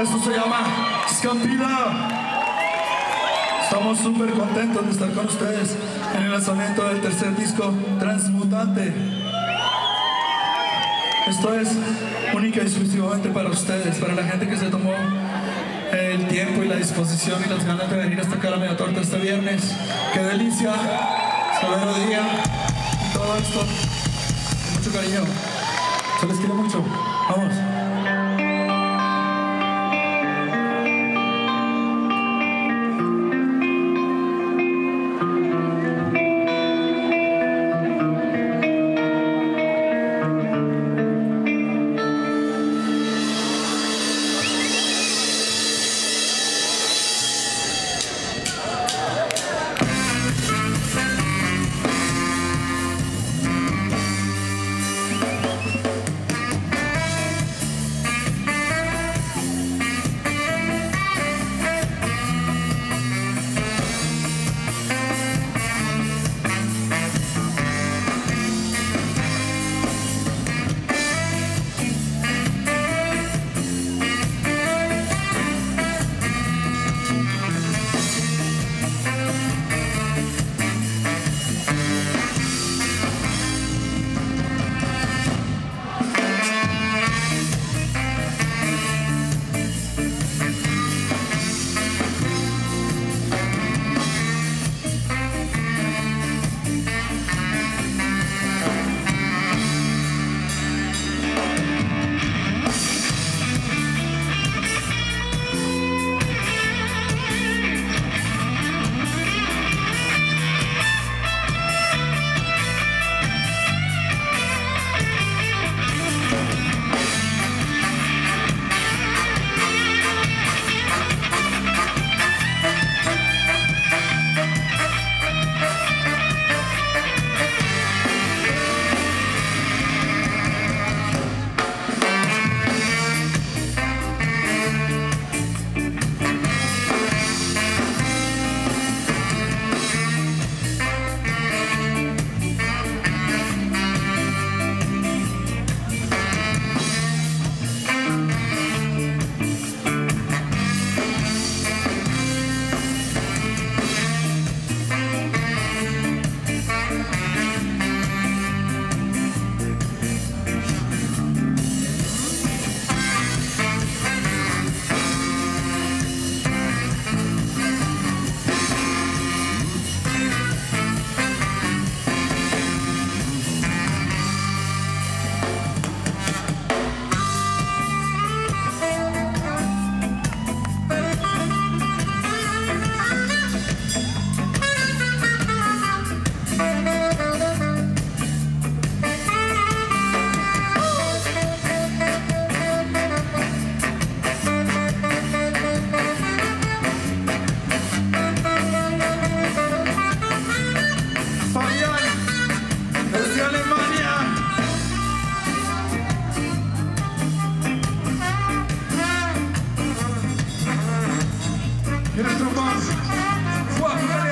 Eso se llama Escampida. Estamos súper contentos de estar con ustedes en el lanzamiento del tercer disco Transmutante. Esto es única y exclusivamente para ustedes, para la gente que se tomó el tiempo y la disposición y las ganas de venir hasta acá a la media torta este viernes. ¡Qué delicia! Severo día. Todo esto. Mucho cariño. Se les quiere mucho. Vamos. Petrobras. Boa noite.